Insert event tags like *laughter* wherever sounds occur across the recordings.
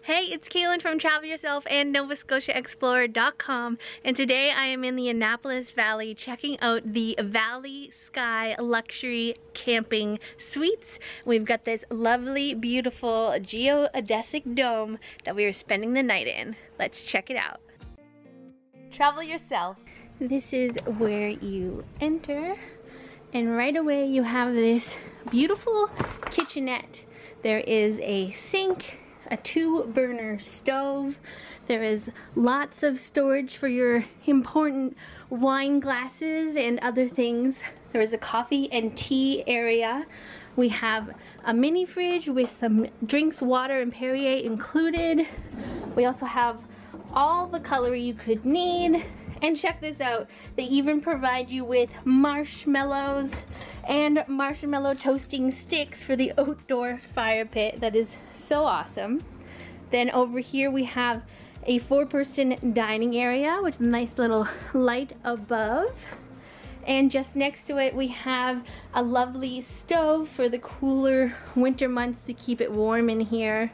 Hey, it's Cailin from Travel Yourself and NovaScotiaExplorer.com and today I am in the Annapolis Valley checking out the Valley Sky Luxury Camping Suites. We've got this lovely, beautiful geodesic dome that we are spending the night in. Let's check it out. Travel Yourself. This is where you enter and right away you have this beautiful kitchenette. There is a sink, a two burner stove. There is lots of storage for your important wine glasses and other things. There is a coffee and tea area. We have a mini fridge with some drinks, water, and Perrier included. We also have all the color you could need and check this out, they even provide you with marshmallows and marshmallow toasting sticks for the outdoor fire pit. That is so awesome. Then over here we have a four person dining area with a nice little light above. And just next to it we have a lovely stove for the cooler winter months to keep it warm in here.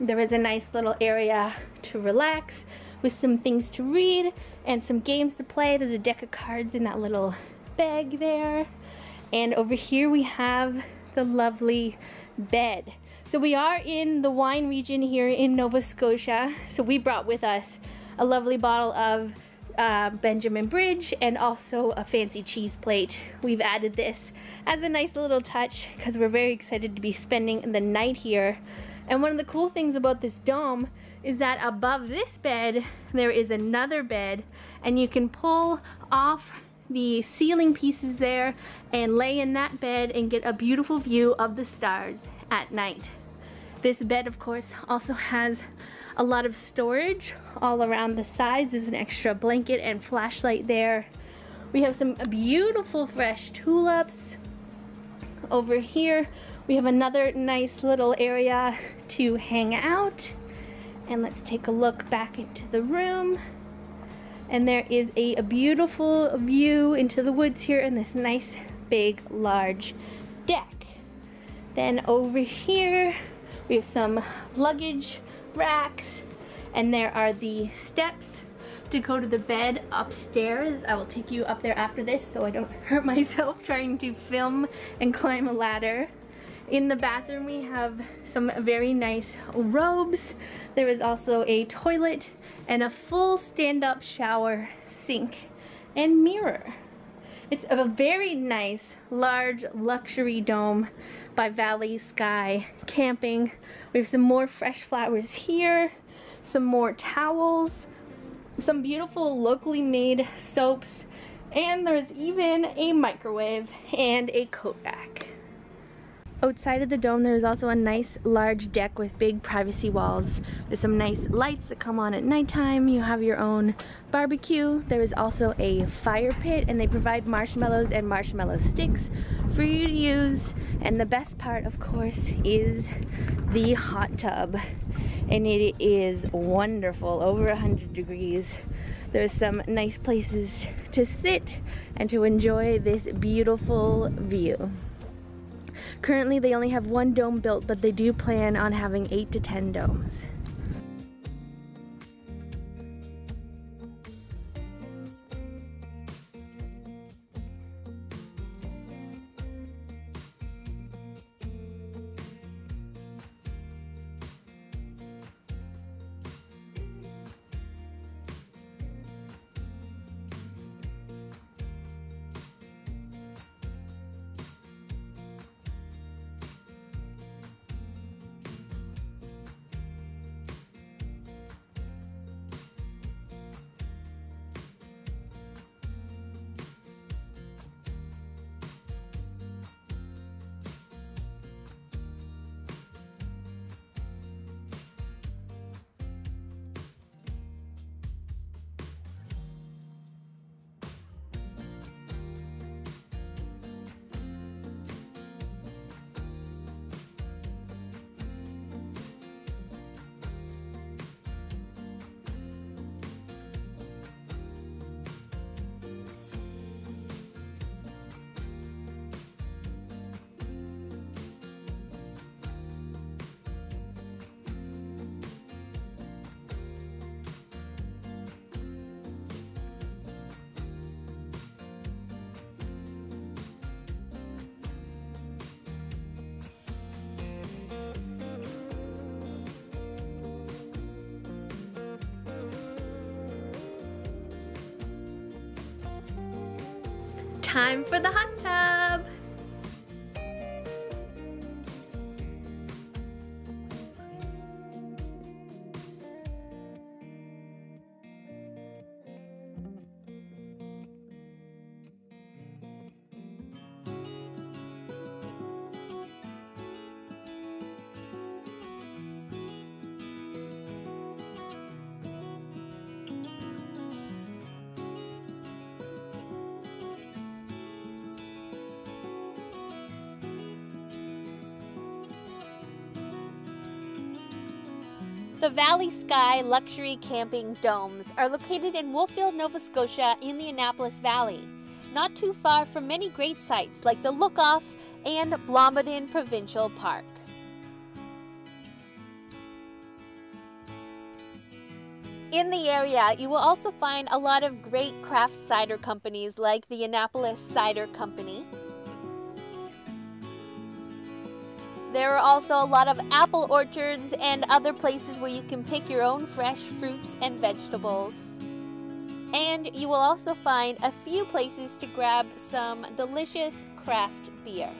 There is a nice little area to relax with some things to read and some games to play. There's a deck of cards in that little bag there. And over here we have the lovely bed. So we are in the wine region here in Nova Scotia. So we brought with us a lovely bottle of uh, Benjamin Bridge and also a fancy cheese plate. We've added this as a nice little touch because we're very excited to be spending the night here. And one of the cool things about this dome is that above this bed, there is another bed and you can pull off the ceiling pieces there and lay in that bed and get a beautiful view of the stars at night. This bed, of course, also has a lot of storage all around the sides. There's an extra blanket and flashlight there. We have some beautiful fresh tulips. Over here, we have another nice little area to hang out. And let's take a look back into the room. And there is a, a beautiful view into the woods here and this nice big large deck. Then over here we have some luggage racks and there are the steps to go to the bed upstairs. I will take you up there after this so I don't *laughs* hurt myself trying to film and climb a ladder. In the bathroom we have some very nice robes. There is also a toilet and a full stand-up shower, sink, and mirror. It's a very nice, large, luxury dome by Valley Sky Camping. We have some more fresh flowers here, some more towels, some beautiful locally made soaps, and there's even a microwave and a coat rack. Outside of the dome there is also a nice large deck with big privacy walls. There's some nice lights that come on at nighttime. You have your own barbecue. There is also a fire pit and they provide marshmallows and marshmallow sticks for you to use. And the best part of course is the hot tub. And it is wonderful, over 100 degrees. There's some nice places to sit and to enjoy this beautiful view. Currently they only have one dome built, but they do plan on having 8 to 10 domes. Time for the hot tub. The Valley Sky Luxury Camping Domes are located in Wolfville, Nova Scotia in the Annapolis Valley, not too far from many great sites like the Lookoff and Blomidon Provincial Park. In the area, you will also find a lot of great craft cider companies like the Annapolis Cider Company, There are also a lot of apple orchards and other places where you can pick your own fresh fruits and vegetables. And you will also find a few places to grab some delicious craft beer.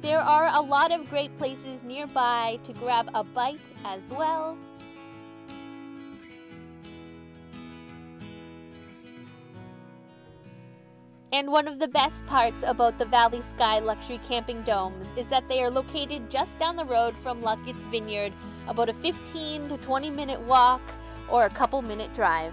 There are a lot of great places nearby to grab a bite as well. And one of the best parts about the Valley Sky Luxury Camping Domes is that they are located just down the road from Luckett's Vineyard, about a 15 to 20 minute walk or a couple minute drive.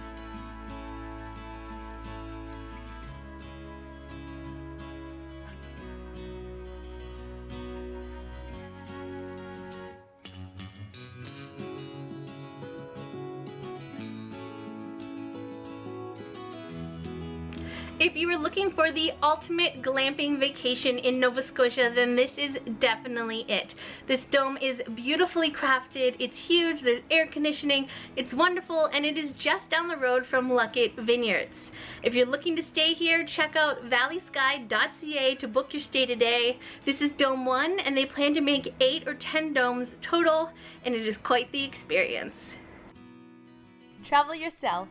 If you were looking for the ultimate glamping vacation in Nova Scotia, then this is definitely it. This dome is beautifully crafted, it's huge, there's air conditioning, it's wonderful, and it is just down the road from Luckett Vineyards. If you're looking to stay here, check out valleysky.ca to book your stay today. This is Dome 1, and they plan to make 8 or 10 domes total, and it is quite the experience. Travel yourself